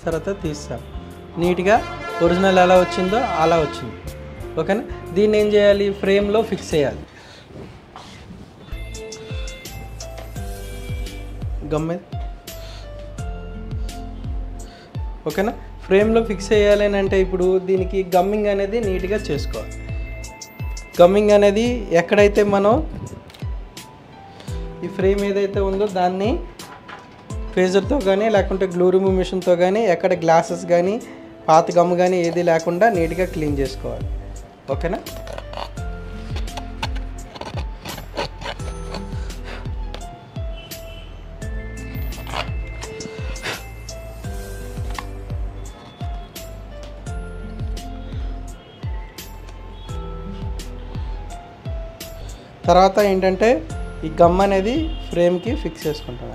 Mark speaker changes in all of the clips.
Speaker 1: తర్వాత తీస్తాం. నీట్గా ఒరిజినల్ ఎలా వచ్చిందో అలా వచ్చింది. ఓకేనా? దీన్ని ఏం చేయాలి? ఫ్రేమ్లో ఫిక్స్ చేయాలి. గమ్మె ఓకేనా? ఫ్రేమ్లో ఫిక్స్ చేయాలి అని అంటే ఇప్పుడు దీనికి గమ్మింగ్ అనేది నీట్గా చేసుకోవాలి. గమ్మింగ్ అనేది ఎక్కడైతే మనం ఈ ఫ్రేమ్ ఏదైతే ఉందో దాన్ని ఫేజర్తో కానీ లేకుంటే గ్లూ రిమూవ్ మిషన్తో కానీ ఎక్కడ గ్లాసెస్ కానీ పాత గమ్ కానీ ఏది లేకుండా నీట్గా క్లీన్ చేసుకోవాలి. ఓకేనా? తర్వాత ఏంటంటే ఈ గమ్ అనేది ఫ్రేమ్కి ఫిక్స్ చేసుకుంటాం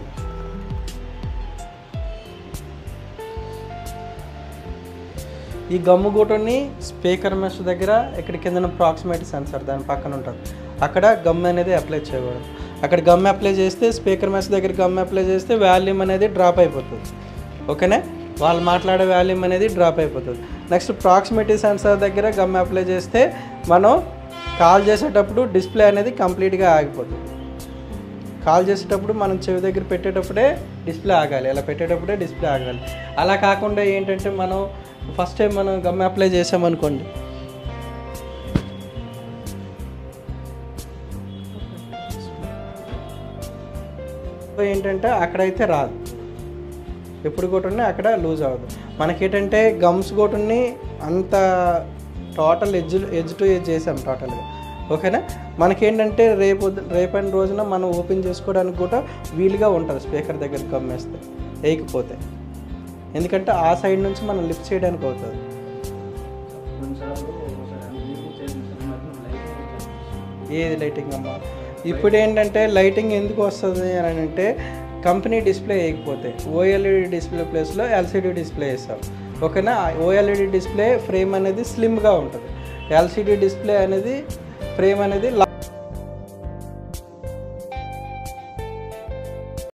Speaker 1: ఈ గమ్ము గూటని స్పీకర్ మెష్ దగ్గర ఇక్కడ కింద ప్రాక్సిమేట్ సెన్సార్ దాని పక్కన ఉంటుంది. అక్కడ గమ్ అనేది అప్లై చేయకూడదు. అక్కడ గమ్ అప్లై చేస్తే స్పీకర్ మెష్ దగ్గర గమ్ అప్లై చేస్తే వాల్యూమ్ అనేది డ్రాప్ అయిపోతుంది. ఓకేనా? వాళ్ళు మాట్లాడే వాల్యూమ్ అనేది డ్రాప్ అయిపోతుంది. నెక్స్ట్ ప్రాక్సిమిటీ సెన్సార్ దగ్గర గమ్ అప్లై చేస్తే మనం కాల్ చేసేటప్పుడు డిస్ప్లే అనేది కంప్లీట్గా ఆగిపోతుంది. కాల్ చేసేటప్పుడు మనం చెవి దగ్గర పెట్టేటప్పుడే డిస్ప్లే ఆగాలి. అలా పెట్టేటప్పుడే డిస్ప్లే ఆగాలి. అలా కాకుండా ఏంటంటే మనం ఫస్ట్ టైం మనం గమ్ అప్లై చేసామనుకోండి. ఏంటంటే అక్కడైతే రాదు. ఎప్పుడు కొట్టుని అక్కడ లూజ్ అవ్వదు. మనకేంటంటే గమ్స్ కొట్టుని అంత total edge edge to edge చేసాం టోటల్గా. ఓకేనా? మనకేంటంటే రేపు రేపటి రోజున మనం ఓపెన్ చేసుకోవడానికి కూడా వీలుగా ఉంటుంది స్పీకర్ దగ్గర గమ్మేస్తే వేయకపోతే. ఎందుకంటే ఆ సైడ్ నుంచి మనం లిఫ్ట్ చేయడానికి అవుతుంది. ఏది లైటింగ్ అమ్మా? ఇప్పుడు ఏంటంటే లైటింగ్ ఎందుకు వస్తుంది అని అంటే కంపెనీ డిస్ప్లే వేయకపోతే. ఓఎల్ఈడి డిస్ప్లే ప్లేస్లో ఎల్సిడి డిస్ప్లే వేస్తాం. ఓకేనా? ఓఎల్ఈడి డిస్ప్లే ఫ్రేమ్ అనేది స్లిమ్గా ఉంటుంది. ఎల్సిడి డిస్ప్లే అనేది ఫ్రేమ్ అనేది